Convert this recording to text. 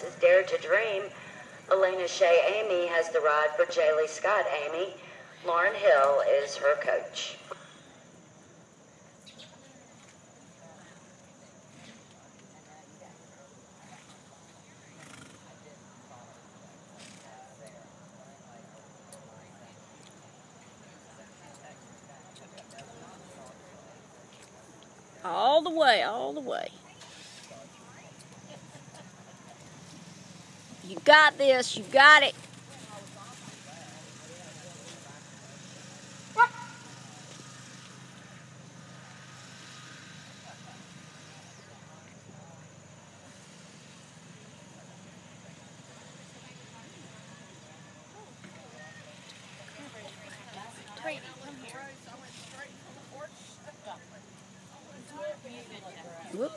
This is Dare Too Dream. Elaina Shea Amy has the ride for Jaylee Scott Amy. Lauren Hill is her coach. All the way, all the way. You got this, you got it. Whoop.